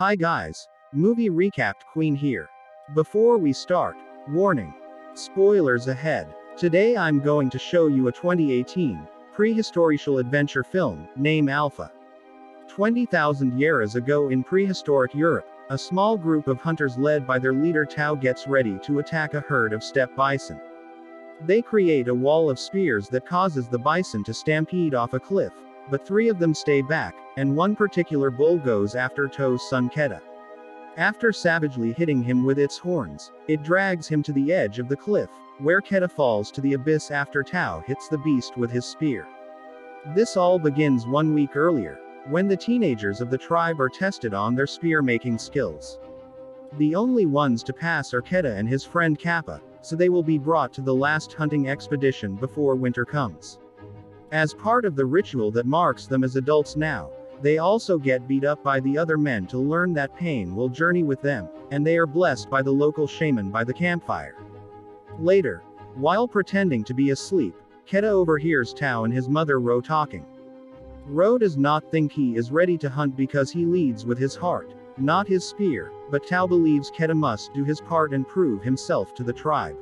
Hi guys. Movie recapped Queen here. Before we start, warning. Spoilers ahead. Today I'm going to show you a 2018 prehistorical adventure film named Alpha. 20,000 years ago in prehistoric Europe, a small group of hunters led by their leader Tau gets ready to attack a herd of steppe bison. They create a wall of spears that causes the bison to stampede off a cliff, but three of them stay back, and one particular bull goes after Tau's son Keda. After savagely hitting him with its horns, it drags him to the edge of the cliff, where Keda falls to the abyss after Tau hits the beast with his spear. This all begins one week earlier, when the teenagers of the tribe are tested on their spear making skills. The only ones to pass are Keda and his friend Kappa, so they will be brought to the last hunting expedition before winter comes. As part of the ritual that marks them as adults now, they also get beat up by the other men to learn that pain will journey with them, and they are blessed by the local shaman by the campfire. Later, while pretending to be asleep, Keda overhears Tau and his mother Rho talking. Rho does not think he is ready to hunt because he leads with his heart, not his spear, but Tau believes Keda must do his part and prove himself to the tribe.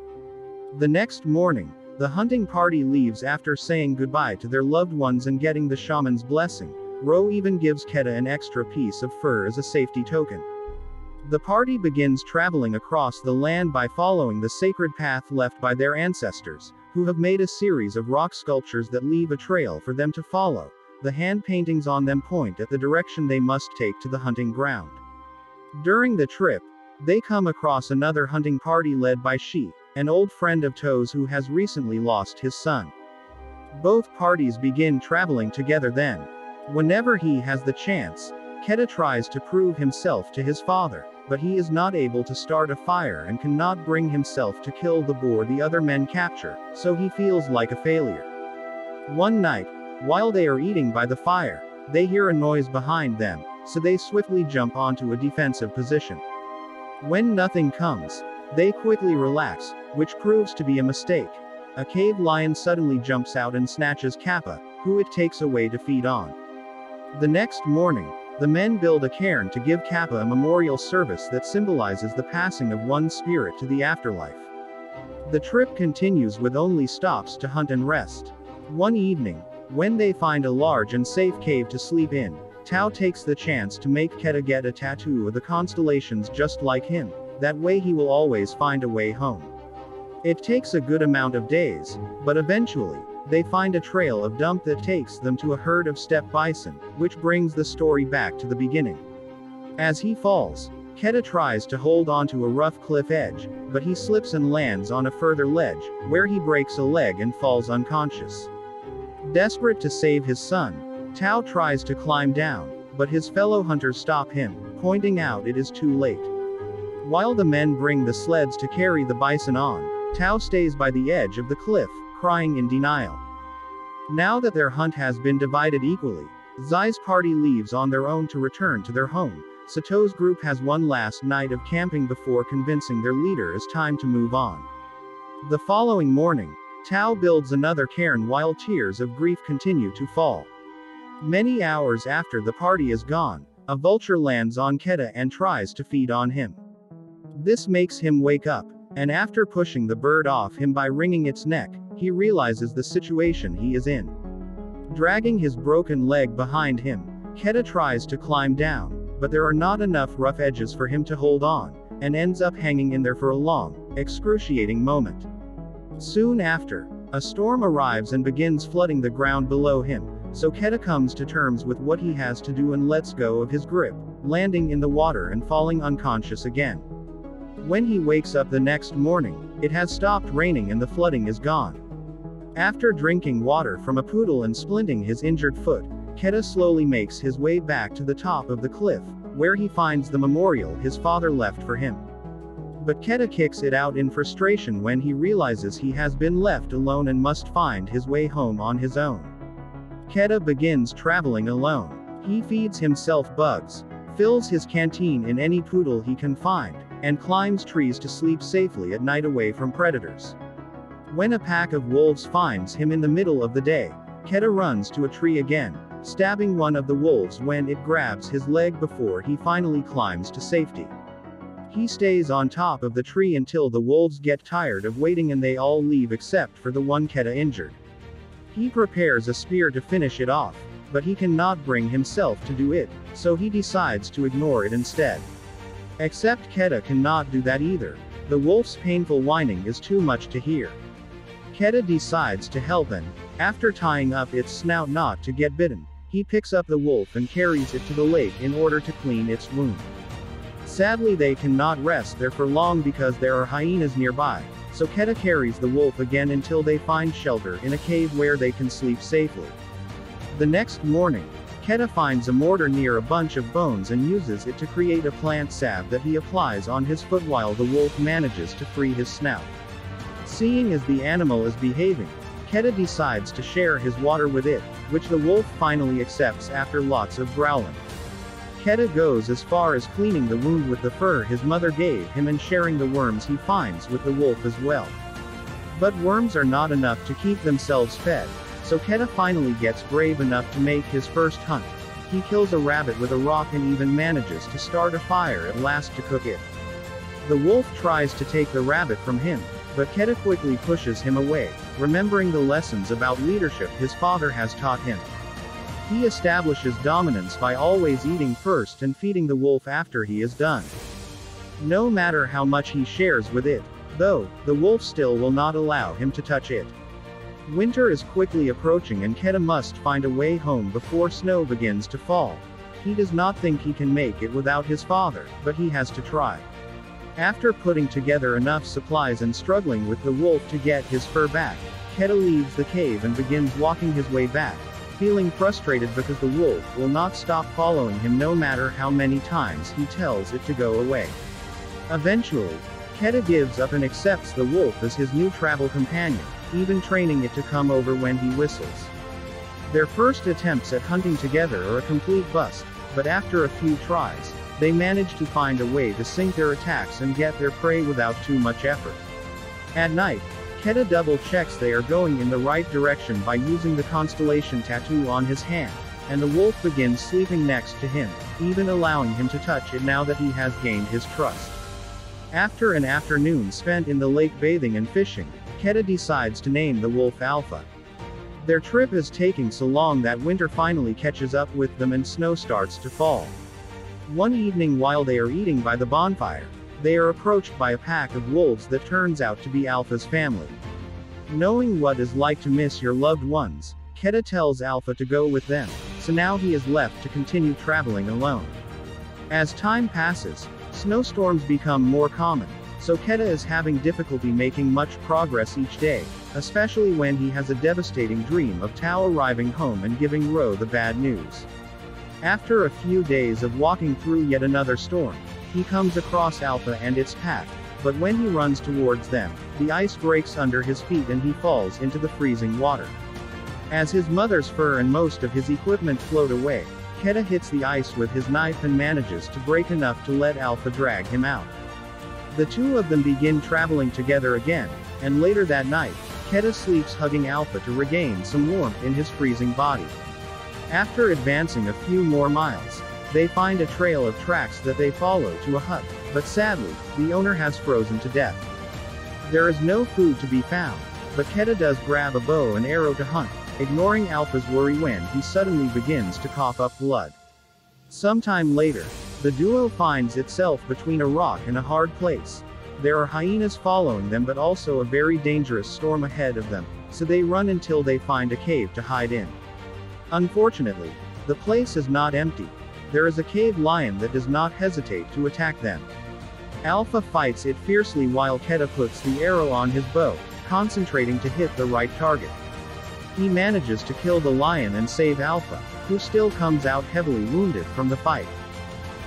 The next morning, the hunting party leaves after saying goodbye to their loved ones and getting the shaman's blessing. Rho even gives Keda an extra piece of fur as a safety token. The party begins traveling across the land by following the sacred path left by their ancestors, who have made a series of rock sculptures that leave a trail for them to follow. The hand paintings on them point at the direction they must take to the hunting ground. During the trip, they come across another hunting party led by Xi, an old friend of Tau's who has recently lost his son. Both parties begin traveling together then. Whenever he has the chance, Keda tries to prove himself to his father, but he is not able to start a fire and cannot bring himself to kill the boar the other men capture, so he feels like a failure. One night, while they are eating by the fire, they hear a noise behind them, so they swiftly jump onto a defensive position. When nothing comes, they quickly relax, which proves to be a mistake. A cave lion suddenly jumps out and snatches Kappa, who it takes away to feed on. The next morning, the men build a cairn to give Kappa a memorial service that symbolizes the passing of one spirit to the afterlife. The trip continues with only stops to hunt and rest. One evening, when they find a large and safe cave to sleep in, Tau takes the chance to make Keda get a tattoo of the constellations just like him, that way he will always find a way home. It takes a good amount of days, but eventually, they find a trail of dump that takes them to a herd of steppe bison, which brings the story back to the beginning. As he falls, Keda tries to hold onto a rough cliff edge, but he slips and lands on a further ledge, where he breaks a leg and falls unconscious. Desperate to save his son, Tau tries to climb down, but his fellow hunters stop him, pointing out it is too late. While the men bring the sleds to carry the bison on, Tau stays by the edge of the cliff, crying in denial. Now that their hunt has been divided equally, Zai's party leaves on their own to return to their home. Sato's group has one last night of camping before convincing their leader it's time to move on. The following morning, Tau builds another cairn while tears of grief continue to fall. Many hours after the party is gone, a vulture lands on Keda and tries to feed on him. This makes him wake up, and after pushing the bird off him by wringing its neck, he realizes the situation he is in. Dragging his broken leg behind him, Keda tries to climb down, but there are not enough rough edges for him to hold on, and ends up hanging in there for a long, excruciating moment. Soon after, a storm arrives and begins flooding the ground below him, so Keda comes to terms with what he has to do and lets go of his grip, landing in the water and falling unconscious again. When he wakes up the next morning, it has stopped raining and the flooding is gone. After drinking water from a poodle and splinting his injured foot, Keda slowly makes his way back to the top of the cliff, where he finds the memorial his father left for him. But Keda kicks it out in frustration when he realizes he has been left alone and must find his way home on his own. Keda begins traveling alone. He feeds himself bugs, fills his canteen in any poodle he can find, and climbs trees to sleep safely at night away from predators. When a pack of wolves finds him in the middle of the day, Keda runs to a tree again, stabbing one of the wolves when it grabs his leg before he finally climbs to safety. He stays on top of the tree until the wolves get tired of waiting and they all leave except for the one Keda injured. He prepares a spear to finish it off, but he cannot bring himself to do it, so he decides to ignore it instead. Except Keda cannot do that either. The wolf's painful whining is too much to hear. Keda decides to help and, after tying up its snout not to get bitten, he picks up the wolf and carries it to the lake in order to clean its wound. Sadly they cannot rest there for long because there are hyenas nearby, so Keda carries the wolf again until they find shelter in a cave where they can sleep safely. The next morning, Keda finds a mortar near a bunch of bones and uses it to create a plant salve that he applies on his foot while the wolf manages to free his snout. Seeing as the animal is behaving, Keda decides to share his water with it, which the wolf finally accepts after lots of growling. Keda goes as far as cleaning the wound with the fur his mother gave him and sharing the worms he finds with the wolf as well. But worms are not enough to keep themselves fed, so Keda finally gets brave enough to make his first hunt. He kills a rabbit with a rock and even manages to start a fire at last to cook it. The wolf tries to take the rabbit from him, but Keda quickly pushes him away, remembering the lessons about leadership his father has taught him. He establishes dominance by always eating first and feeding the wolf after he is done. No matter how much he shares with it, though, the wolf still will not allow him to touch it. Winter is quickly approaching and Keda must find a way home before snow begins to fall. He does not think he can make it without his father, but he has to try. After putting together enough supplies and struggling with the wolf to get his fur back, Keda leaves the cave and begins walking his way back, feeling frustrated because the wolf will not stop following him no matter how many times he tells it to go away. Eventually, Keda gives up and accepts the wolf as his new travel companion, even training it to come over when he whistles. Their first attempts at hunting together are a complete bust, but after a few tries, they manage to find a way to sync their attacks and get their prey without too much effort. At night, Keda double checks they are going in the right direction by using the constellation tattoo on his hand, and the wolf begins sleeping next to him, even allowing him to touch it now that he has gained his trust. After an afternoon spent in the lake bathing and fishing, Keda decides to name the wolf Alpha. Their trip is taking so long that winter finally catches up with them and snow starts to fall. One evening while they are eating by the bonfire, they are approached by a pack of wolves that turns out to be Alpha's family. Knowing what is like to miss your loved ones, Keda tells Alpha to go with them, so now he is left to continue traveling alone. As time passes, snowstorms become more common, so Keda is having difficulty making much progress each day, especially when he has a devastating dream of Tau arriving home and giving Rho the bad news. After a few days of walking through yet another storm, he comes across Alpha and its pack, but when he runs towards them, the ice breaks under his feet and he falls into the freezing water. As his mother's fur and most of his equipment float away, Keda hits the ice with his knife and manages to break enough to let Alpha drag him out. The two of them begin traveling together again, and later that night, Keda sleeps hugging Alpha to regain some warmth in his freezing body. After advancing a few more miles, they find a trail of tracks that they follow to a hut, but sadly, the owner has frozen to death. There is no food to be found, but Keda does grab a bow and arrow to hunt, ignoring Alpha's worry when he suddenly begins to cough up blood. Sometime later, the duo finds itself between a rock and a hard place. There are hyenas following them but also a very dangerous storm ahead of them, so they run until they find a cave to hide in. Unfortunately, the place is not empty. There is a cave lion that does not hesitate to attack them. Alpha fights it fiercely while Keda puts the arrow on his bow, concentrating to hit the right target. He manages to kill the lion and save Alpha, who still comes out heavily wounded from the fight.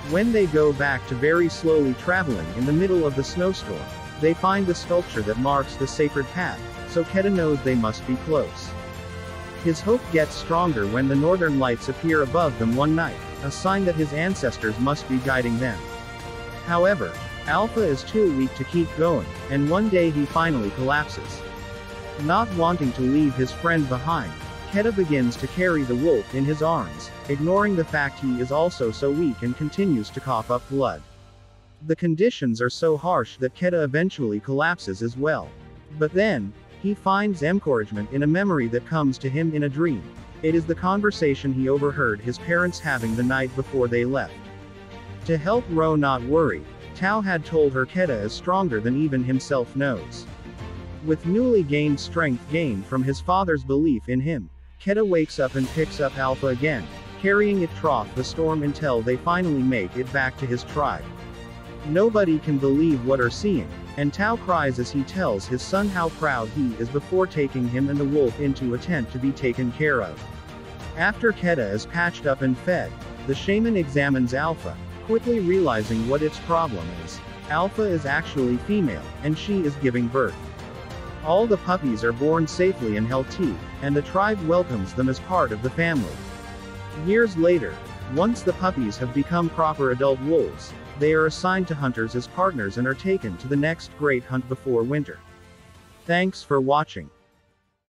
When they go back to very slowly traveling in the middle of the snowstorm, they find the sculpture that marks the sacred path, so Keda knows they must be close. His hope gets stronger when the northern lights appear above them one night, a sign that his ancestors must be guiding them. However, Alpha is too weak to keep going, and one day he finally collapses. Not wanting to leave his friend behind, Keda begins to carry the wolf in his arms, ignoring the fact he is also so weak and continues to cough up blood. The conditions are so harsh that Keda eventually collapses as well. But then, he finds encouragement in a memory that comes to him in a dream. It is the conversation he overheard his parents having the night before they left. To help Rho not worry, Tau had told her Keda is stronger than even himself knows. With newly gained strength gained from his father's belief in him, Keda wakes up and picks up Alpha again, carrying it trough the storm until they finally make it back to his tribe. Nobody can believe what are seeing, and Tau cries as he tells his son how proud he is before taking him and the wolf into a tent to be taken care of. After Keda is patched up and fed, the shaman examines Alpha, quickly realizing what its problem is. Alpha is actually female, and she is giving birth. All the puppies are born safely and healthy, and the tribe welcomes them as part of the family. Years later, once the puppies have become proper adult wolves, they are assigned to hunters as partners and are taken to the next great hunt before winter. Thanks for watching.